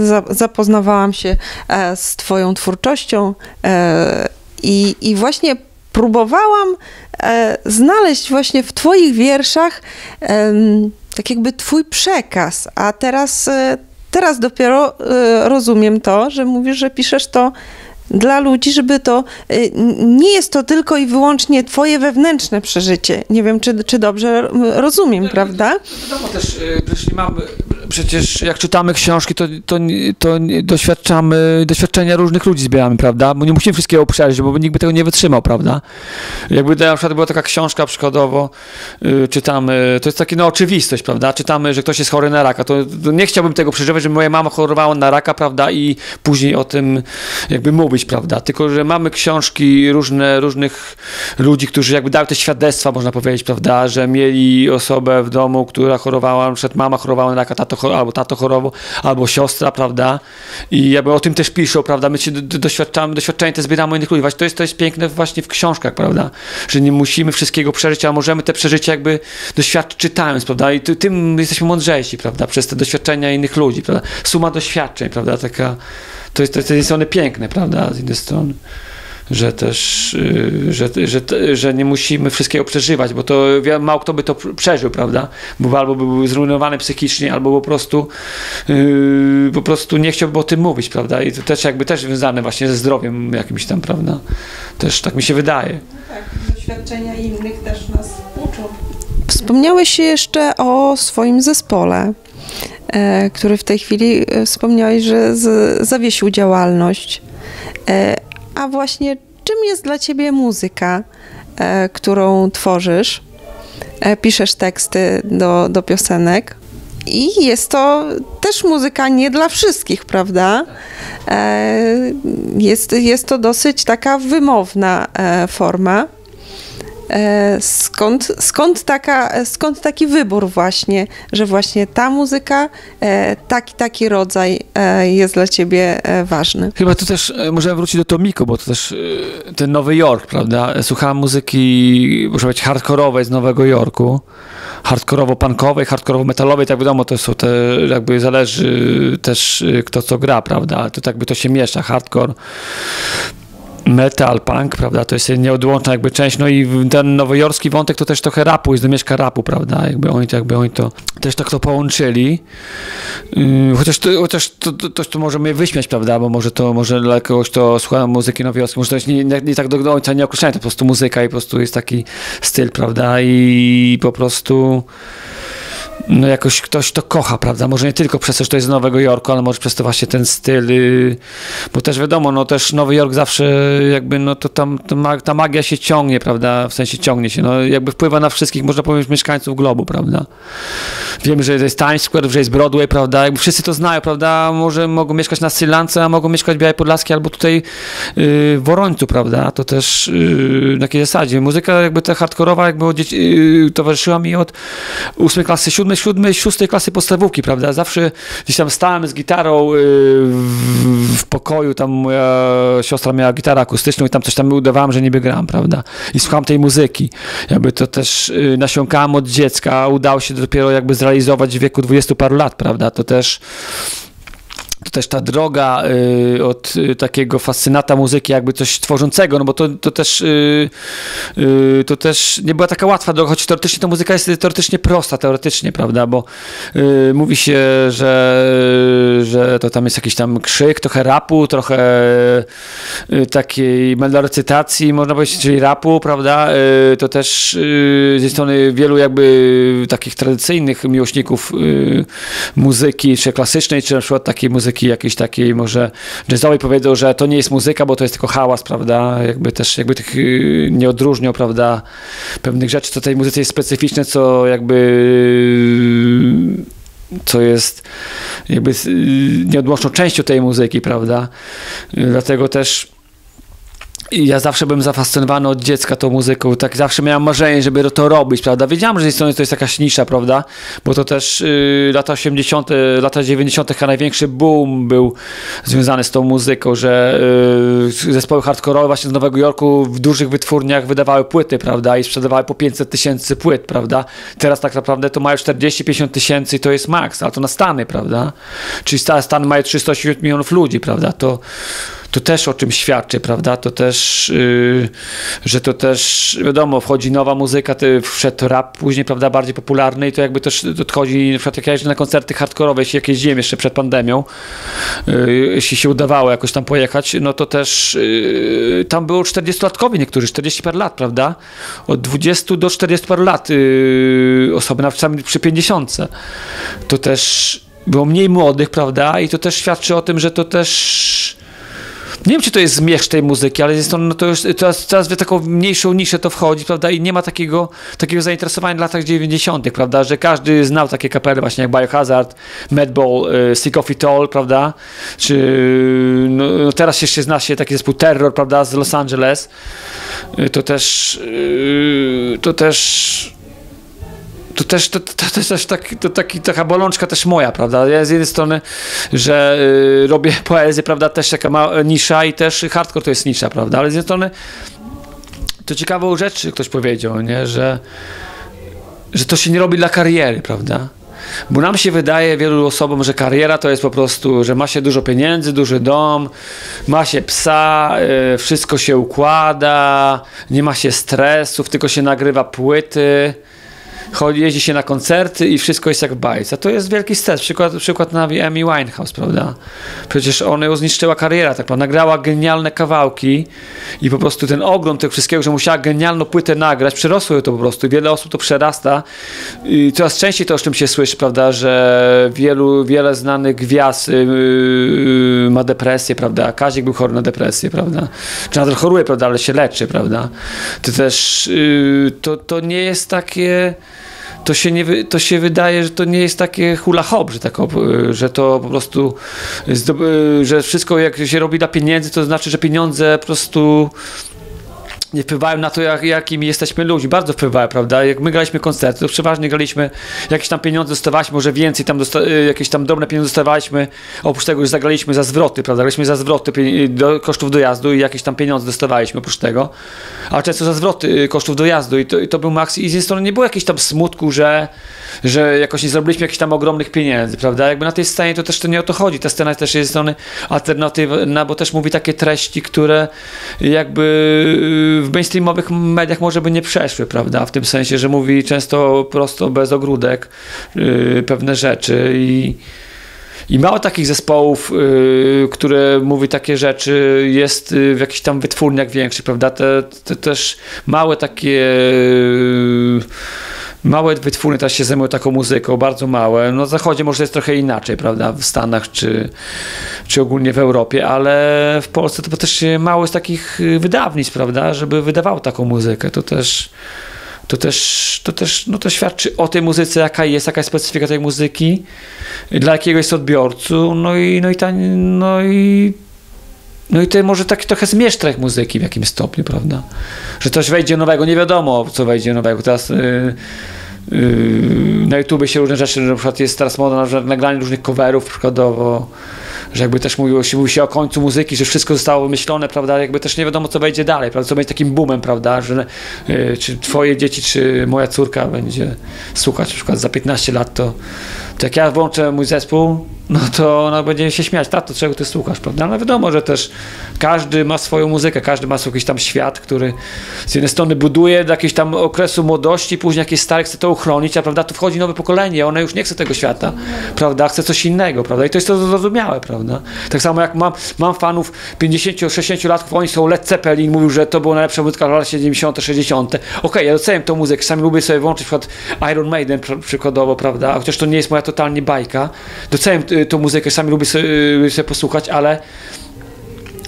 za, zapoznawałam się e, z twoją twórczością e, i, i właśnie próbowałam znaleźć właśnie w twoich wierszach tak jakby twój przekaz, a teraz teraz dopiero y, rozumiem to, że mówisz, że piszesz to dla ludzi, żeby to y, nie jest to tylko i wyłącznie twoje wewnętrzne przeżycie. Nie wiem, czy, czy dobrze rozumiem, tak, prawda? Wiadomo też, jeśli przecież jak czytamy książki, to, to, to doświadczamy, doświadczenia różnych ludzi zbieramy, prawda? Bo nie musimy wszystkiego przeżyć, bo nikt by tego nie wytrzymał, prawda? Jakby na przykład była taka książka przykładowo, yy, czytamy, to jest taka no, oczywistość, prawda? Czytamy, że ktoś jest chory na raka, to, to nie chciałbym tego przeżywać, że moja mama chorowała na raka, prawda? I później o tym jakby mówić, prawda? Tylko, że mamy książki różne, różnych ludzi, którzy jakby dały te świadectwa, można powiedzieć, prawda? Że mieli osobę w domu, która chorowała, na przykład mama chorowała na raka, tato albo tato chorował, albo siostra, prawda? I jakby o tym też piszą, prawda? My się doświadczamy, doświadczenia te zbieramy innych ludzi. Właśnie to jest, to jest piękne właśnie w książkach, prawda? Że nie musimy wszystkiego przeżyć, a możemy te przeżycia jakby doświadczyć czytając, prawda? I tym jesteśmy mądrzejsi, prawda? Przez te doświadczenia innych ludzi, prawda? Suma doświadczeń, prawda? Taka, to jest, to jest, to jest one piękne, prawda? Z jednej strony że też, y, że, że, że nie musimy wszystkiego przeżywać, bo to mało kto by to przeżył, prawda? Bo albo by był zrujnowany psychicznie, albo po prostu yy, po prostu nie chciałby o tym mówić, prawda? I to też jakby też związane właśnie ze zdrowiem jakimś tam, prawda? Też tak mi się wydaje. Tak, doświadczenia innych też nas uczą. Wspomniałeś jeszcze o swoim zespole, e, który w tej chwili e, wspomniałeś, że z, zawiesił działalność. A właśnie czym jest dla ciebie muzyka, e, którą tworzysz? E, piszesz teksty do, do piosenek. I jest to też muzyka nie dla wszystkich, prawda? E, jest, jest to dosyć taka wymowna forma. E, skąd, skąd, taka, skąd taki wybór właśnie, że właśnie ta muzyka, e, taki, taki rodzaj e, jest dla ciebie ważny? Chyba tu też możemy wrócić do Tomiko, bo to też ten Nowy Jork, prawda? Słuchałem muzyki, można powiedzieć, hardkorowej z Nowego Jorku, hardkorowo-punkowej, hardkorowo-metalowej, tak wiadomo, to są te, jakby zależy też kto co gra, prawda? To tak by to się miesza, hardcore metal, punk, prawda, to jest nieodłączna jakby część, no i ten nowojorski wątek to też trochę rapu, jest domieszka rapu, prawda, jakby oni, jakby oni to też tak to połączyli, yy, chociaż, to, chociaż to, to, to, to może mnie wyśmiać, prawda, bo może to, może dla kogoś to słucha muzyki nowojorskiej, może to jest nie, nie, nie tak do końca nie określenie, to po prostu muzyka i po prostu jest taki styl, prawda, i po prostu no jakoś ktoś to kocha, prawda? Może nie tylko przez to, że to jest z Nowego Jorku, ale może przez to właśnie ten styl, y, bo też wiadomo, no też Nowy Jork zawsze jakby, no to tam ta magia się ciągnie, prawda? W sensie ciągnie się, no jakby wpływa na wszystkich, można powiedzieć, mieszkańców globu, prawda? Wiemy, że jest Times Square, że jest Broadway, prawda? Jakby wszyscy to znają, prawda? Może mogą mieszkać na Sri Lance, a mogą mieszkać w Białej Podlaskiej albo tutaj yy, w Worońcu, prawda? To też yy, na jakiej zasadzie. Muzyka jakby ta hardkorowa jakby yy, towarzyszyła mi od ósmej klasy, siódmej siódmej, szóstej klasy podstawówki, prawda? Zawsze gdzieś tam stałem z gitarą y, w, w pokoju, tam moja siostra miała gitarę akustyczną i tam coś tam udawałem, że niby gram, prawda? I słucham tej muzyki. Jakby to też y, nasiąkałem od dziecka, udało się dopiero jakby zrealizować w wieku dwudziestu paru lat, prawda? To też to też ta droga y, od y, takiego fascynata muzyki, jakby coś tworzącego, no bo to, to też y, to też nie była taka łatwa droga, choć teoretycznie ta muzyka jest teoretycznie prosta, teoretycznie, prawda, bo mówi się, że, że to tam jest jakiś tam krzyk, trochę rapu, trochę takiej melorecytacji, można powiedzieć, czyli rapu, prawda, to też ze strony wielu jakby takich tradycyjnych miłośników muzyki, czy klasycznej, czy na przykład takiej muzyki muzyki jakiejś takiej może jazzowej powiedzą, że to nie jest muzyka, bo to jest tylko hałas, prawda? Jakby też jakby tych y, nie odróżnią, prawda? Pewnych rzeczy, co tej muzyce jest specyficzne, co jakby co jest jakby y, nieodłączną częścią tej muzyki, prawda? Dlatego też i ja zawsze byłem zafascynowany od dziecka tą muzyką, tak zawsze miałem marzenie, żeby to robić, prawda? Wiedziałem, że z tej strony to jest jakaś nisza, prawda? Bo to też yy, lata 80., lata 90., a największy boom był związany z tą muzyką, że yy, zespoły hardkorowe właśnie z Nowego Jorku w dużych wytwórniach wydawały płyty, prawda? I sprzedawały po 500 tysięcy płyt, prawda? Teraz tak naprawdę to mają 40-50 tysięcy i to jest maks, ale to na Stany, prawda? Czyli Stany mają 380 milionów ludzi, prawda? To to też o czym świadczy, prawda? To też, yy, że to też, wiadomo, wchodzi nowa muzyka, to wszedł rap później, prawda, bardziej popularny i to jakby też odchodzi, na przykład jak ja jeżdżę na koncerty hardkorowe, jeśli jakieś jeździłem jeszcze przed pandemią, yy, jeśli się udawało jakoś tam pojechać, no to też yy, tam było 40-latkowie niektórzy, 40 par lat, prawda? Od 20 do 40 par lat yy, osoby, nawet czasami przy 50. To też było mniej młodych, prawda? I to też świadczy o tym, że to też nie wiem, czy to jest zmierzch tej muzyki, ale jest to, no to już teraz, teraz w taką mniejszą niszę to wchodzi, prawda, i nie ma takiego, takiego zainteresowania w latach 90., prawda, że każdy znał takie kapele właśnie jak Biohazard, Madball, y, Sick of It All, prawda, czy no, no teraz jeszcze zna się taki zespół Terror, prawda, z Los Angeles, y, to też y, to też to też, to, to, to też taki, to taki, taka bolączka też moja, prawda? Ja z jednej strony, że y, robię poezję, prawda, też taka ma, nisza i też hardcore to jest nisza, prawda? Ale z jednej strony to ciekawą rzecz ktoś powiedział, nie? Że, że to się nie robi dla kariery, prawda? Bo nam się wydaje wielu osobom, że kariera to jest po prostu, że ma się dużo pieniędzy, duży dom, ma się psa, y, wszystko się układa, nie ma się stresów, tylko się nagrywa płyty chodzi, jeździ się na koncerty i wszystko jest jak bajca. To jest wielki stres. Przykład, przykład na Amy Winehouse, prawda? Przecież ona ją zniszczyła kariera, tak? Nagrała genialne kawałki i po prostu ten ogrom tego wszystkiego, że musiała genialną płytę nagrać, przerosło ją to po prostu. Wiele osób to przerasta i coraz częściej to o czym się słyszy, prawda? Że wielu, wiele znanych gwiazd yy, yy, ma depresję, prawda? Kazik był chory na depresję, prawda? Czy nadal choruje, prawda? Ale się leczy, prawda? To też yy, to, to nie jest takie to się, nie, to się wydaje, że to nie jest takie hula hop, że, tak, że to po prostu, że wszystko jak się robi dla pieniędzy, to znaczy, że pieniądze po prostu nie wpływają na to, jak, jakimi jesteśmy ludźmi. Bardzo wpływają, prawda? Jak my graliśmy koncerty, to przeważnie graliśmy, jakieś tam pieniądze dostawaliśmy, może więcej, tam y, jakieś tam drobne pieniądze dostawaliśmy. Oprócz tego, że zagraliśmy za zwroty, prawda? Graliśmy za zwroty do, kosztów dojazdu i jakieś tam pieniądze dostawaliśmy oprócz tego. A często za zwroty y, kosztów dojazdu i to, i to był maks. I z jednej strony nie było jakiegoś tam smutku, że, że jakoś nie zrobiliśmy jakichś tam ogromnych pieniędzy, prawda? Jakby na tej scenie to też to nie o to chodzi. Ta scena też jest z strony alternatywna, bo też mówi takie treści, które jakby y, w mainstreamowych mediach może by nie przeszły, prawda? W tym sensie, że mówi często prosto, bez ogródek yy, pewne rzeczy i i mało takich zespołów, yy, które mówi takie rzeczy, jest yy, w jakichś tam wytwórniach większych, prawda? Te, te też małe takie yy, małe wytwórnie też się zajmują taką muzyką, bardzo małe. No, na zachodzie może jest trochę inaczej, prawda, w Stanach czy, czy ogólnie w Europie, ale w Polsce to też mało jest takich y, wydawnictw, prawda, żeby wydawało taką muzykę. To też to też, to też no to świadczy o tej muzyce, jaka jest, jaka jest specyfika tej muzyki, dla jakiego jest odbiorcu, no i, no i, ta, no i no i to może taki trochę zmieszczek muzyki w jakimś stopniu, prawda? Że coś wejdzie nowego, nie wiadomo co wejdzie nowego. Teraz yy, yy, na YouTube się różne rzeczy, na przykład jest teraz moda na nagranie różnych coverów przykładowo, że jakby też mówiło się, mówi się o końcu muzyki, że wszystko zostało wymyślone, prawda? Jakby też nie wiadomo co wejdzie dalej, prawda? Co będzie takim boomem, prawda? Że yy, czy twoje dzieci, czy moja córka będzie słuchać na przykład za 15 lat, to, to jak ja włączę mój zespół, no to ona będzie się śmiać, tato, czego ty słuchasz, prawda? Ale wiadomo, że też każdy ma swoją muzykę, każdy ma swój jakiś tam świat, który z jednej strony buduje do jakiegoś tam okresu młodości, później jakieś stare chce to uchronić, a prawda, tu wchodzi nowe pokolenie, one już nie chce tego świata, prawda, chce coś innego, prawda, i to jest to zrozumiałe, prawda. Tak samo jak mam, mam fanów 50-60 latków, oni są Led Zeppelin, mówił, że to była najlepsza muzyka w latach 70 60 Okej, okay, ja doceniam tą muzykę, sami lubię sobie włączyć przykład Iron Maiden przykładowo, prawda, chociaż to nie jest moja totalnie bajka, doceniam tą muzykę, sami lubię sobie, y, sobie posłuchać, ale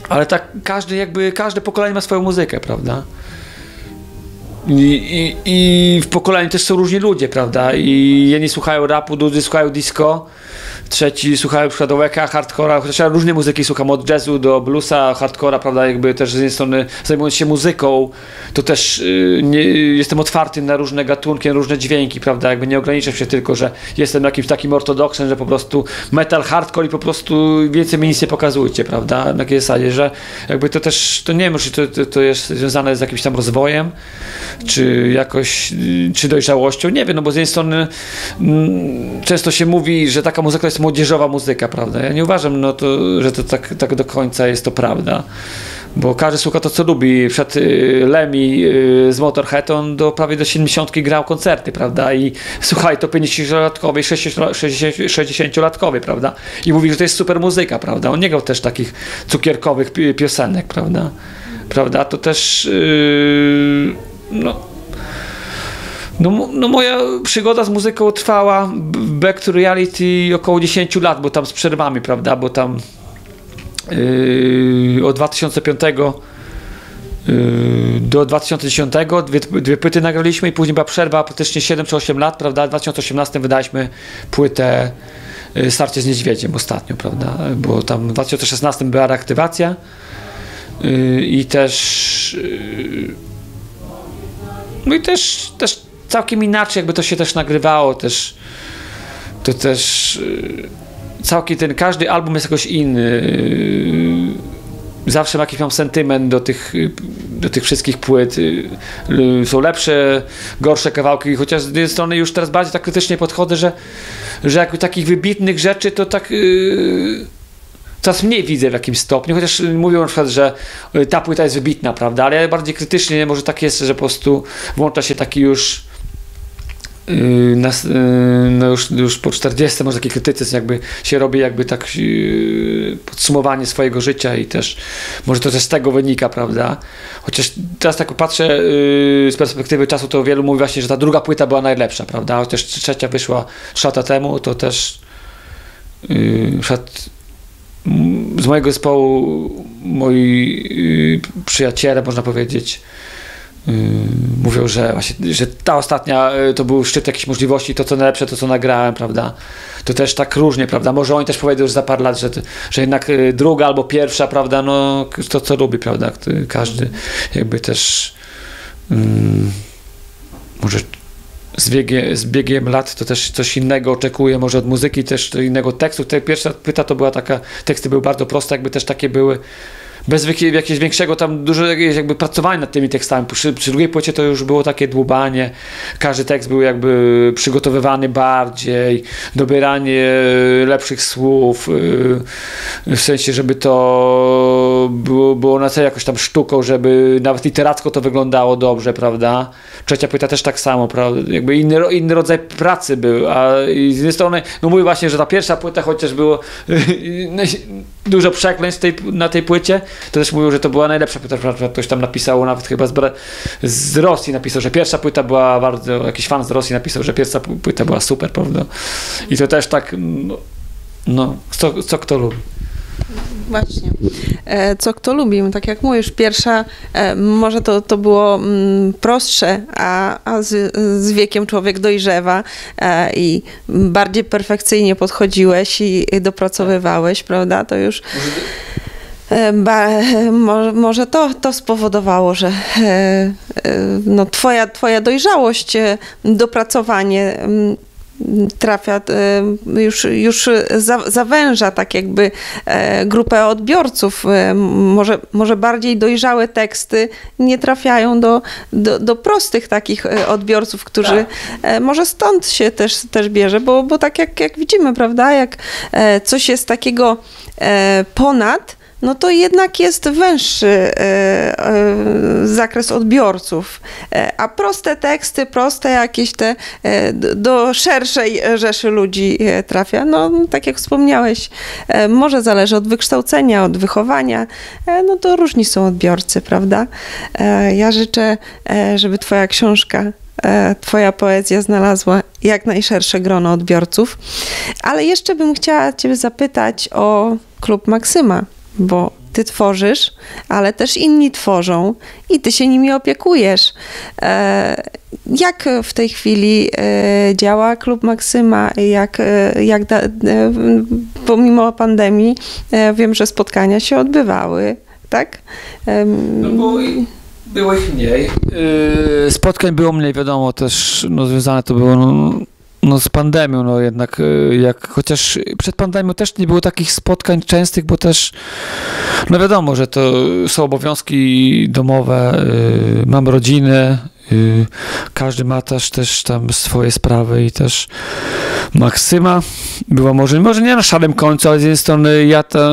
ale tak każdy jakby, każde pokolenie ma swoją muzykę, prawda? I, i, I, w pokoleniu też są różni ludzie, prawda? I jedni słuchają rapu, drudzy słuchają disco, trzeci słuchają przykład Weka, hardcora, chociaż ja różne muzyki słucham, od jazzu do bluesa, hardcora, prawda, jakby też z jednej strony zajmując się muzyką, to też y, nie, jestem otwarty na różne gatunki, na różne dźwięki, prawda, jakby nie ograniczam się tylko, że jestem jakimś takim ortodoksem, że po prostu metal, hardcore i po prostu więcej mi nic nie pokazujcie, prawda, na takiej zasadzie, że jakby to też, to nie wiem, czy to, to, to jest związane z jakimś tam rozwojem, czy jakoś, y, czy dojrzałością, nie wiem, no bo z jednej strony mm, często się mówi, że taka muzyka jest młodzieżowa muzyka, prawda? Ja nie uważam, no to, że to tak, tak do końca jest to prawda. Bo każdy słucha to, co lubi. Przed y, Lemmy y, z Motorhead, on do prawie do 70 grał koncerty, prawda? I słuchaj, to 50-latkowy, 60-latkowy, prawda? I mówi, że to jest super muzyka, prawda? On nie grał też takich cukierkowych piosenek, prawda? Prawda? To też no, no, no moja przygoda z muzyką trwała back to reality około 10 lat, bo tam z przerwami, prawda, bo tam yy, od 2005 yy, do 2010 dwie, dwie płyty nagraliśmy i później była przerwa praktycznie 7 czy 8 lat, prawda, w 2018 wydaliśmy płytę yy, Starcie z Niedźwiedziem ostatnio, prawda, bo tam w 2016 była reaktywacja yy, i też yy, no i też, też całkiem inaczej jakby to się też nagrywało, też to też y, całkiem ten, każdy album jest jakoś inny. Y, zawsze mam jakiś mam sentyment do tych, do tych wszystkich płyt. Y, są lepsze, gorsze kawałki, chociaż z jednej strony już teraz bardziej tak krytycznie podchodzę, że, że jakby takich wybitnych rzeczy to tak coraz mniej widzę w jakimś stopniu, chociaż mówią na przykład, że ta płyta jest wybitna, prawda, ale bardziej krytycznie może tak jest, że po prostu włącza się taki już Yy, nas, yy, no już, już po 40 może taki krytycyzm jakby się robi jakby tak yy, podsumowanie swojego życia i też może to też z tego wynika, prawda? Chociaż teraz tak patrzę z perspektywy czasu, to wielu mówi właśnie, że ta druga płyta była najlepsza, prawda? Chociaż trzecia wyszła 3 lata temu, to też z mojego zespołu moi przyjaciele, można powiedzieć, Yy, mówią, że właśnie, że ta ostatnia yy, to był szczyt jakichś możliwości, to co najlepsze, to co nagrałem, prawda? To też tak różnie, prawda? Może oni też powiedzą już za parę lat, że, że jednak druga albo pierwsza, prawda? No to co lubi, prawda? Każdy jakby też um, może z biegiem, z biegiem lat to też coś innego oczekuje, może od muzyki też innego tekstu. Ta pierwsza pyta to była taka, teksty były bardzo proste, jakby też takie były bez jakiegoś większego tam dużo jakby pracowania nad tymi tekstami. Przy, przy drugiej płycie to już było takie dłubanie. Każdy tekst był jakby przygotowywany bardziej, dobieranie lepszych słów, y, w sensie, żeby to było, było na celu jakoś tam sztuką, żeby nawet literacko to wyglądało dobrze, prawda? Trzecia płyta też tak samo, prawda? Jakby inny, inny rodzaj pracy był, a z jednej strony, no mówię właśnie, że ta pierwsza płyta chociaż było [LAUGHS] dużo przekleństw tej, na tej płycie, to też mówił, że to była najlepsza płyta, ktoś tam napisał, nawet chyba z, z Rosji napisał, że pierwsza płyta była bardzo, jakiś fan z Rosji napisał, że pierwsza płyta była super, prawda? I to też tak, no, no co, co kto lubi. Właśnie. E, co kto lubi, tak jak mówisz, pierwsza, e, może to, to było mm, prostsze, a, a z, z wiekiem człowiek dojrzewa e, i bardziej perfekcyjnie podchodziłeś i dopracowywałeś, prawda? To już. Ba, może, może to, to spowodowało, że no, twoja, twoja dojrzałość, dopracowanie trafia, e, już, już za, zawęża tak jakby e, grupę odbiorców. Może, może bardziej dojrzałe teksty nie trafiają do, do, do prostych takich odbiorców, którzy tak. może stąd się też, też bierze, bo, bo tak jak, jak widzimy, prawda, jak coś jest takiego ponad, no to jednak jest węższy e, e, zakres odbiorców. E, a proste teksty, proste jakieś te do szerszej rzeszy ludzi trafia. No, tak jak wspomniałeś, może zależy od wykształcenia, od wychowania. No to różni są odbiorcy, prawda? Ja życzę, żeby Twoja książka Twoja poezja znalazła jak najszersze grono odbiorców. Ale jeszcze bym chciała Ciebie zapytać o klub Maksyma bo ty tworzysz, ale też inni tworzą i ty się nimi opiekujesz. E, jak w tej chwili e, działa Klub Maksyma? Jak, e, jak da, pomimo pandemii wiem, że spotkania się odbywały, tak? No bo było ich mniej. Spotkań było mniej, wiadomo, też no, związane to było no, no z pandemią, no jednak y, jak chociaż przed pandemią też nie było takich spotkań częstych, bo też no wiadomo, że to są obowiązki domowe, y, mam rodzinę, y, każdy ma też, też tam swoje sprawy i też Maksyma była może, może nie na szarym końcu, ale z jednej strony ja, ta,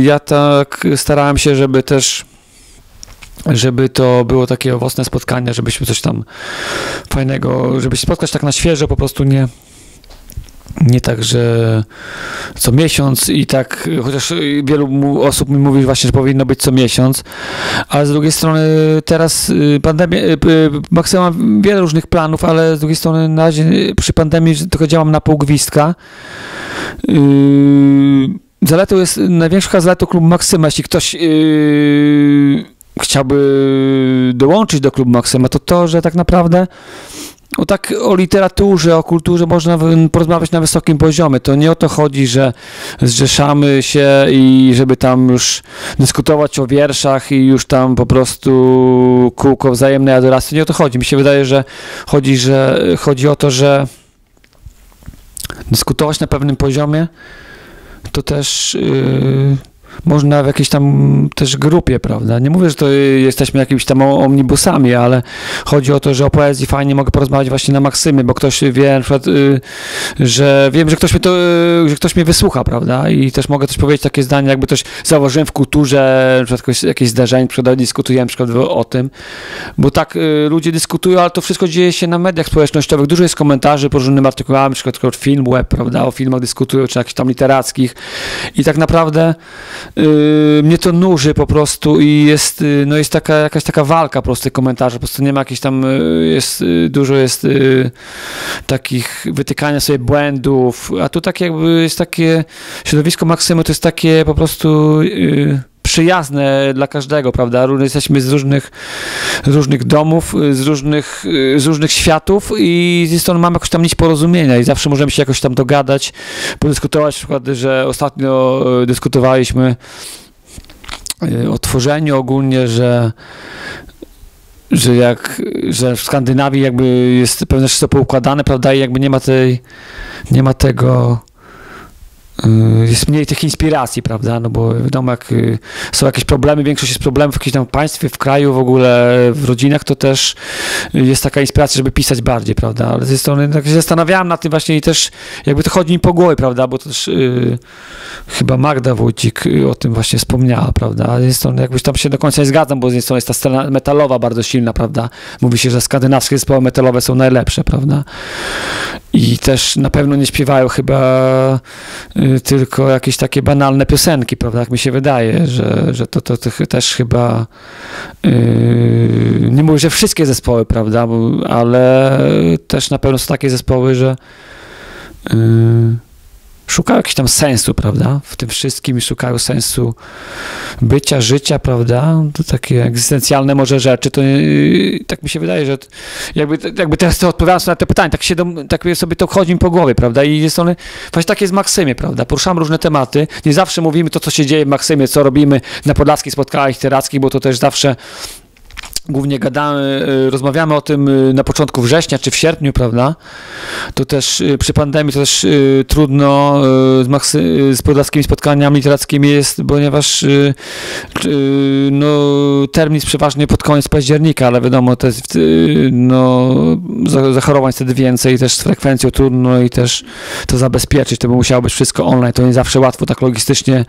ja tak starałem się, żeby też żeby to było takie owocne spotkanie, żebyśmy coś tam fajnego, żeby się spotkać tak na świeżo, po prostu nie nie tak, że co miesiąc i tak, chociaż wielu osób mi mówi właśnie, że powinno być co miesiąc, ale z drugiej strony teraz y, pandemia, y, y, Maksyma ma wiele różnych planów, ale z drugiej strony na razie przy pandemii tylko działam na pół gwizdka. Zaletą jest, największa zaletą klubu Maksyma, jeśli ktoś chciałby dołączyć do klubu Maksyma, to to, że tak naprawdę o tak o literaturze, o kulturze można porozmawiać na wysokim poziomie. To nie o to chodzi, że zrzeszamy się i żeby tam już dyskutować o wierszach i już tam po prostu kółko wzajemnej adoracji. Nie o to chodzi. Mi się wydaje, że chodzi, że chodzi o to, że dyskutować na pewnym poziomie to też yy, można w jakiejś tam też grupie, prawda? Nie mówię, że to jesteśmy jakimiś tam omnibusami, ale chodzi o to, że o poezji fajnie mogę porozmawiać właśnie na Maksymy, bo ktoś wie przykład, y, że wiem, że ktoś mnie to, y, że ktoś mnie wysłucha, prawda? I też mogę też powiedzieć takie zdanie, jakby coś zauważyłem w kulturze, na przykład jakieś zdarzenie, przykład dyskutujemy przykład o tym, bo tak y, ludzie dyskutują, ale to wszystko dzieje się na mediach społecznościowych, dużo jest komentarzy po różnym artykułami, na przykład film web, prawda? O filmach dyskutują, czy jakichś tam literackich i tak naprawdę Yy, mnie to nuży po prostu i jest, yy, no jest taka, jakaś taka walka po prostu komentarzy, po prostu nie ma jakichś tam, yy, jest, dużo jest takich wytykania sobie błędów, a tu tak jakby jest takie, środowisko Maksymu to jest takie po prostu przyjazne dla każdego, prawda? Jesteśmy z różnych, różnych domów, z różnych, z różnych światów i z strony mamy jakoś tam nić porozumienia i zawsze możemy się jakoś tam dogadać, podyskutować, na przykład, że ostatnio e, dyskutowaliśmy e, o tworzeniu ogólnie, że że jak, że w Skandynawii jakby jest pewne wszystko poukładane, prawda, i jakby nie ma tej, nie ma tego jest mniej tych inspiracji, prawda, no bo wiadomo, jak y, są jakieś problemy, większość jest problemów w jakimś tam państwie, w kraju, w ogóle w rodzinach, to też jest taka inspiracja, żeby pisać bardziej, prawda, ale z tej strony tak się zastanawiałem nad tym właśnie i też jakby to chodzi mi po głowie, prawda, bo też yy, chyba Magda Wójcik o tym właśnie wspomniała, prawda, a z tej strony jakbyś tam się do końca nie zgadzam, bo z jednej strony jest ta scena metalowa bardzo silna, prawda, mówi się, że skandynawskie zespoły metalowe są najlepsze, prawda, i też na pewno nie śpiewają chyba y, tylko jakieś takie banalne piosenki, prawda? Jak mi się wydaje, że, że to, to, to też chyba yy, nie mówię, że wszystkie zespoły, prawda? Ale też na pewno są takie zespoły, że yy, szukają jakiegoś tam sensu, prawda? W tym wszystkim szukają sensu bycia, życia, prawda? To takie egzystencjalne może rzeczy, to yy, tak mi się wydaje, że jakby, jakby teraz to odpowiadając na te pytania, tak, się do, tak sobie to chodzi mi po głowie, prawda? I jest one, właśnie tak jest w Maksymie, prawda? Poruszamy różne tematy, nie zawsze mówimy to, co się dzieje w Maksymie, co robimy na podlaskich spotkaniach literackich, bo to też zawsze głównie gadamy, y, rozmawiamy o tym y, na początku września czy w sierpniu, prawda? To też y, przy pandemii to też trudno z, maksy, z podlaskimi spotkaniami literackimi jest, ponieważ no, termin jest przeważnie pod koniec października, ale wiadomo, to jest, no, zachorowań wtedy więcej, też z frekwencją trudno i też to zabezpieczyć, to by musiało być wszystko online, to nie zawsze łatwo tak logistycznie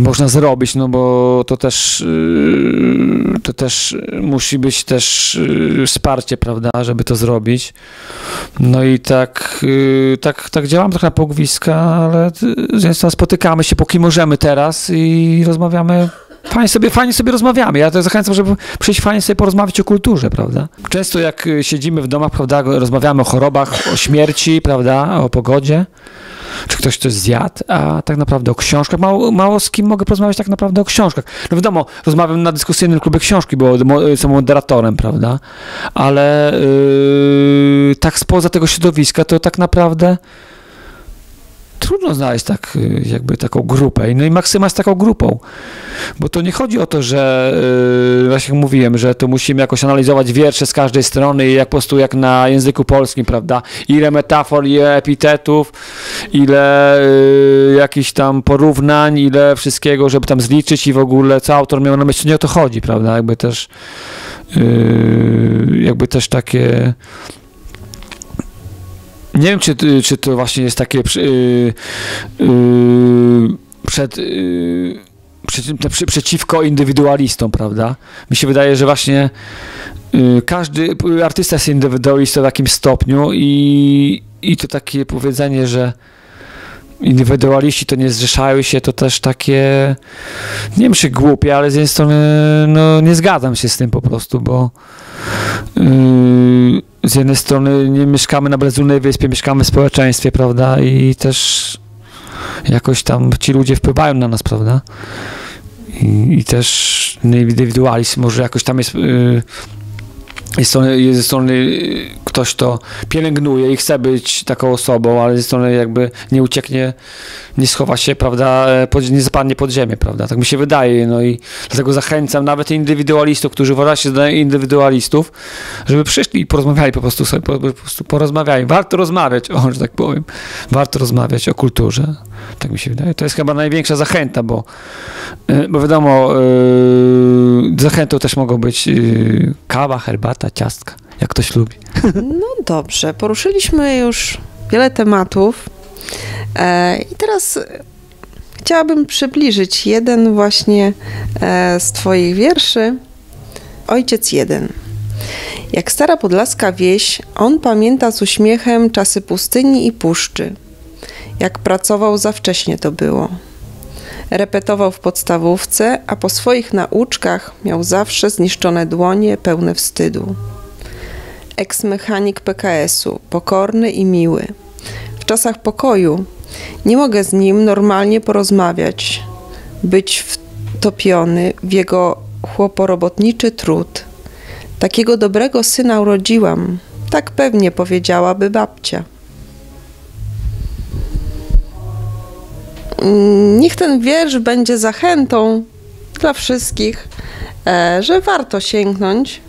można zrobić, no bo to też y, to też musi być też y, wsparcie, prawda, żeby to zrobić. No i tak, tak, tak działam trochę na pogwiska, ale spotykamy się, póki możemy teraz i rozmawiamy fajnie sobie, fajnie sobie rozmawiamy. Ja to zachęcam, żeby przyjść fajnie sobie porozmawiać o kulturze, prawda? Często jak siedzimy w domach, prawda, rozmawiamy o chorobach, o śmierci, prawda, o pogodzie czy ktoś coś zjadł, a tak naprawdę o książkach. Mało, mało z kim mogę porozmawiać tak naprawdę o książkach. No wiadomo, rozmawiam na dyskusyjnym klubie książki, bo jestem moderatorem, prawda? Ale yy, tak spoza tego środowiska to tak naprawdę trudno znaleźć tak, y, jakby taką grupę. No i Maksyma jest taką grupą, bo to nie chodzi o to, że yy, właśnie mówiłem, że to musimy jakoś analizować wiersze z każdej strony jak po prostu jak na języku polskim, prawda, ile metafor, ile epitetów, ile yy, jakichś tam porównań, ile wszystkiego, żeby tam zliczyć i w ogóle co autor miał na myśli, nie o to chodzi, prawda, jakby też jakby też takie nie wiem, czy, czy to właśnie jest takie yy, yy, przed, yy, przeciwko indywidualistom, prawda? Mi się wydaje, że właśnie y, każdy artysta jest indywidualistą w jakimś stopniu i, i to takie powiedzenie, że indywidualiści to nie zrzeszają się, to też takie, nie wiem czy głupie, ale z jednej strony no, nie zgadzam się z tym po prostu, bo yy, z jednej strony nie mieszkamy na bezludnej wyspie, mieszkamy w społeczeństwie, prawda, i też jakoś tam ci ludzie wpływają na nas, prawda, i, i też indywidualizm może jakoś tam jest... Yy, jest ze strony ktoś to pielęgnuje i chce być taką osobą, ale ze strony jakby nie ucieknie, nie schowa się, prawda, pod, nie zapadnie pod ziemię, prawda, tak mi się wydaje, no i dlatego zachęcam nawet indywidualistów, którzy uważają się za indywidualistów, żeby przyszli i porozmawiali po prostu sobie, po prostu porozmawiali. Warto rozmawiać, o, że tak powiem, warto rozmawiać o kulturze, tak mi się wydaje. To jest chyba największa zachęta, bo, e, bo wiadomo, yy, zachętą też mogą być yy, kawa, herbata, ciastka jak ktoś lubi. [LAUGHS] No dobrze, poruszyliśmy już wiele tematów e, i teraz chciałabym przybliżyć jeden właśnie e, z Twoich wierszy. Ojciec jeden. Jak stara podlaska wieś, on pamięta z uśmiechem czasy pustyni i puszczy. Jak pracował za wcześnie to było. Repetował w podstawówce, a po swoich nauczkach miał zawsze zniszczone dłonie pełne wstydu eksmechanik PKS-u, pokorny i miły. W czasach pokoju nie mogę z nim normalnie porozmawiać, być wtopiony w jego chłoporobotniczy trud. Takiego dobrego syna urodziłam, tak pewnie powiedziałaby babcia. Niech ten wiersz będzie zachętą dla wszystkich, e, że warto sięgnąć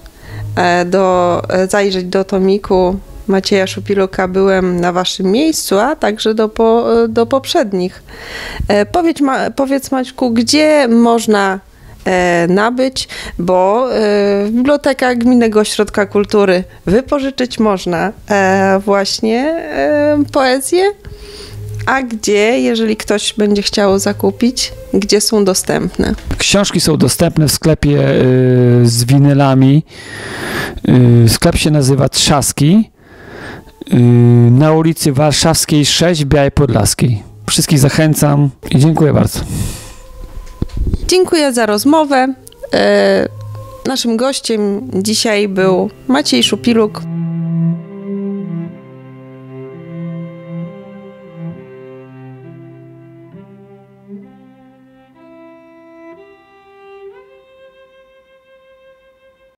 E, do, e, zajrzeć do tomiku Macieja Szupiluka. Byłem na waszym miejscu, a także do, po, do poprzednich. Powiedz, ma, powiedz Maćku, gdzie można nabyć, bo w bibliotekach Gminnego Ośrodka Kultury wypożyczyć można właśnie poezję, a gdzie, jeżeli ktoś będzie chciał zakupić, gdzie są dostępne? Książki są dostępne w sklepie y, z winylami. Y, sklep się nazywa Trzaski y, na ulicy Warszawskiej 6 w Białej Podlaskiej. Wszystkich zachęcam i dziękuję bardzo. Dziękuję za rozmowę. Naszym gościem dzisiaj był Maciej Szupiluk,